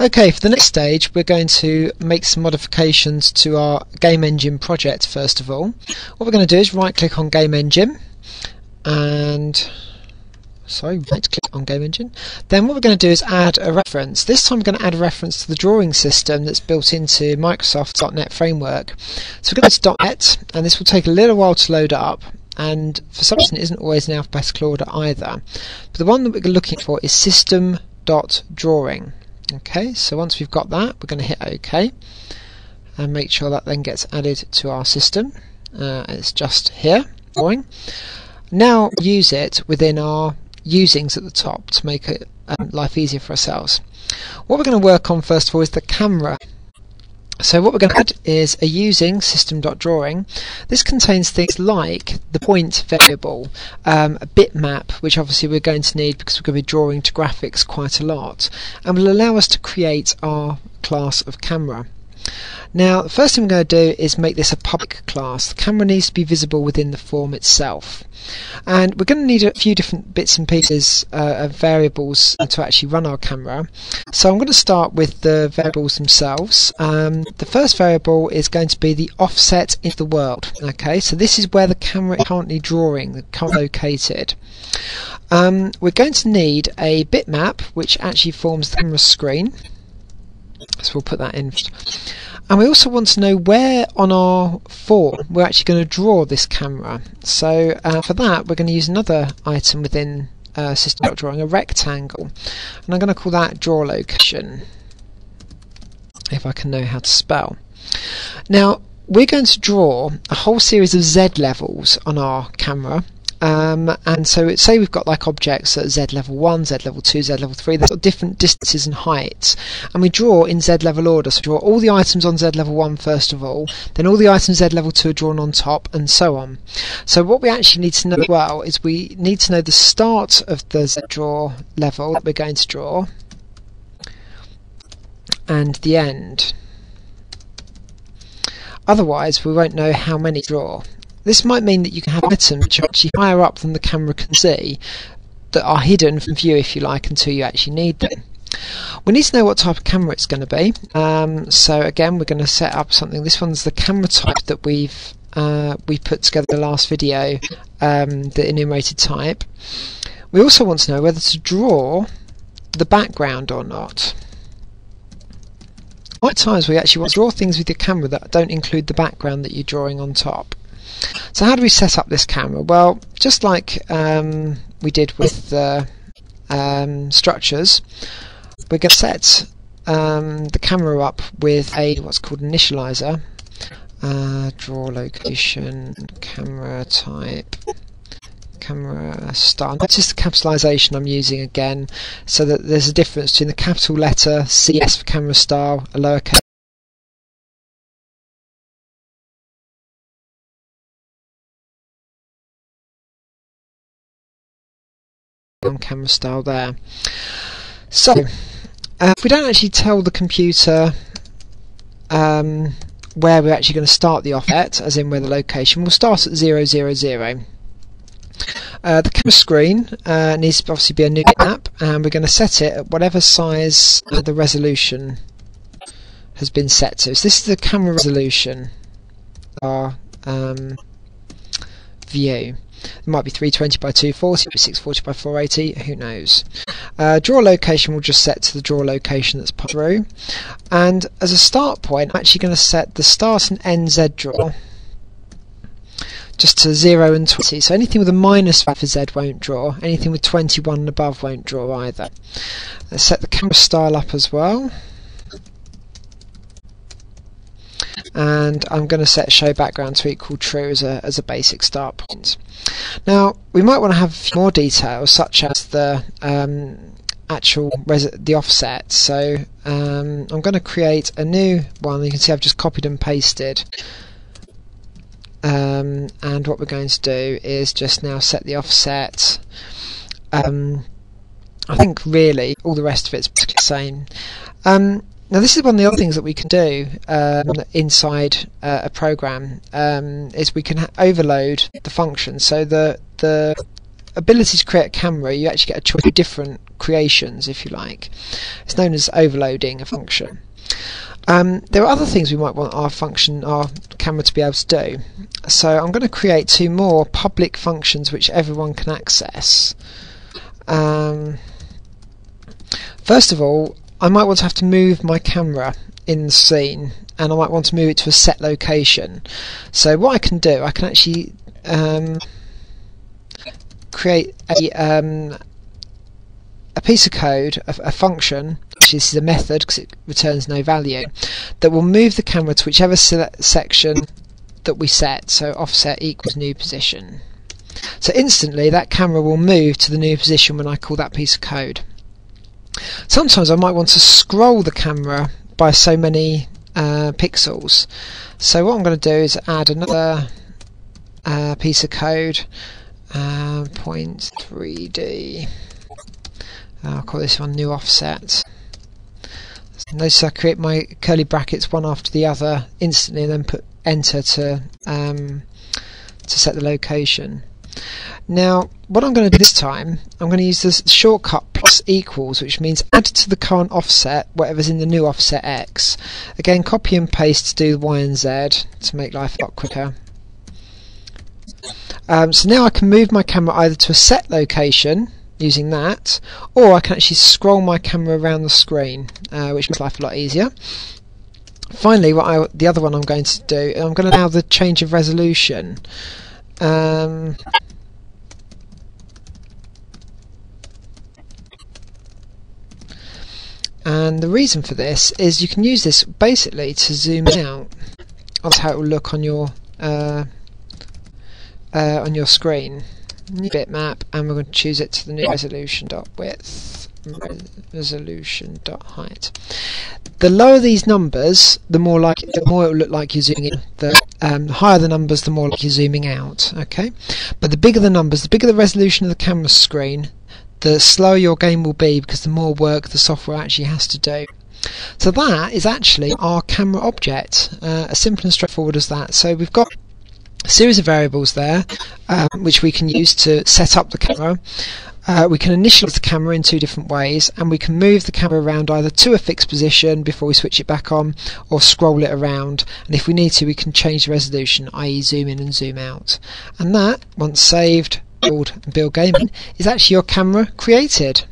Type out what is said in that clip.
Okay, for the next stage we're going to make some modifications to our game engine project first of all. What we're going to do is right click on game engine and sorry, right click on game engine. Then what we're going to do is add a reference. This time we're going to add a reference to the drawing system that's built into Microsoft .NET framework. So we're going to .NET and this will take a little while to load up and for some reason it isn't always in alphabetical order either. But the one that we're looking for is system.drawing. Okay, so once we've got that, we're going to hit OK and make sure that then gets added to our system. Uh, it's just here, drawing. Now use it within our usings at the top to make it, um, life easier for ourselves. What we're going to work on first of all is the camera so what we're going to add is a using system.drawing. This contains things like the point variable, um, a bitmap, which obviously we're going to need because we're going to be drawing to graphics quite a lot, and will allow us to create our class of camera. Now, the first thing we're going to do is make this a public class. The camera needs to be visible within the form itself. And we're going to need a few different bits and pieces uh, of variables to actually run our camera. So I'm going to start with the variables themselves. Um, the first variable is going to be the offset in the world. Okay, so this is where the camera is currently drawing, currently located. Um, we're going to need a bitmap which actually forms the camera screen. So we'll put that in. And we also want to know where on our form we're actually going to draw this camera. So uh, for that we're going to use another item within uh, system drawing, a rectangle. And I'm going to call that draw location. If I can know how to spell. Now we're going to draw a whole series of Z levels on our camera um, and so say we've got like objects at Z level 1, Z level 2, Z level 3, they've got different distances and heights. And we draw in Z level order. So draw all the items on Z level 1 first of all, then all the items Z level 2 are drawn on top, and so on. So what we actually need to know as well is we need to know the start of the Z draw level that we're going to draw, and the end. Otherwise, we won't know how many draw. This might mean that you can have items which are actually higher up than the camera can see that are hidden from view if you like until you actually need them. We need to know what type of camera it's going to be. Um, so again, we're going to set up something. This one's the camera type that we've uh, we put together the last video, um, the enumerated type. We also want to know whether to draw the background or not. At times we actually want to draw things with your camera that don't include the background that you're drawing on top. So how do we set up this camera? Well, just like um, we did with the um, structures, we're going to set um, the camera up with a what's called initializer. Uh, draw location, camera type, camera style. Notice the capitalization I'm using again, so that there's a difference between the capital letter CS for camera style, a lowercase camera style there. So, uh, if we don't actually tell the computer um, where we're actually going to start the offset, as in where the location, we'll start at 000. Uh, the camera screen uh, needs to obviously be a new map, and we're going to set it at whatever size the resolution has been set to. So this is the camera resolution, our um, view. It might be 320 by 240, 640 by 480, who knows. Uh, draw location will just set to the draw location that's put through. And as a start point, I'm actually going to set the start and end Z draw just to 0 and 20. So anything with a minus 5 for Z won't draw. Anything with 21 and above won't draw either. Let's set the camera style up as well. And I'm going to set show background to equal true as a, as a basic start point. Now we might want to have more details such as the um, actual the offset. So um, I'm going to create a new one. You can see I've just copied and pasted. Um, and what we're going to do is just now set the offset. Um, I think really all the rest of it's the same. Um, now this is one of the other things that we can do um, inside uh, a program um, is we can overload the function. So the the ability to create a camera, you actually get a choice of different creations, if you like. It's known as overloading a function. Um, there are other things we might want our function, our camera to be able to do. So I'm going to create two more public functions which everyone can access. Um, first of all, I might want to have to move my camera in the scene and I might want to move it to a set location. So what I can do, I can actually um, create a, um, a piece of code, a, a function, which is a method because it returns no value, that will move the camera to whichever section that we set. So offset equals new position. So instantly that camera will move to the new position when I call that piece of code. Sometimes I might want to scroll the camera by so many uh, pixels. So what I'm going to do is add another uh, piece of code, uh, point 3D. I'll call this one new offset. Notice I create my curly brackets one after the other instantly, and then put enter to um, to set the location. Now, what I'm going to do this time, I'm going to use this shortcut plus equals, which means add to the current offset whatever's in the new offset x. Again, copy and paste to do y and z to make life a lot quicker. Um, so now I can move my camera either to a set location using that, or I can actually scroll my camera around the screen, uh, which makes life a lot easier. Finally, what I, the other one I'm going to do, I'm going to allow the change of resolution. Um, and the reason for this is you can use this basically to zoom out. That's how it will look on your uh, uh, on your screen. New bitmap, and we're going to choose it to the new resolution dot width resolution dot height. The lower these numbers, the more like the more it will look like you're zooming in. The um, higher the numbers, the more like you're zooming out. Okay, but the bigger the numbers, the bigger the resolution of the camera screen, the slower your game will be because the more work the software actually has to do. So that is actually our camera object, uh, as simple and straightforward as that. So we've got a series of variables there um, which we can use to set up the camera. Uh, we can initialize the camera in two different ways and we can move the camera around either to a fixed position before we switch it back on or scroll it around and if we need to we can change the resolution i.e. zoom in and zoom out and that once saved build Bill gaming is actually your camera created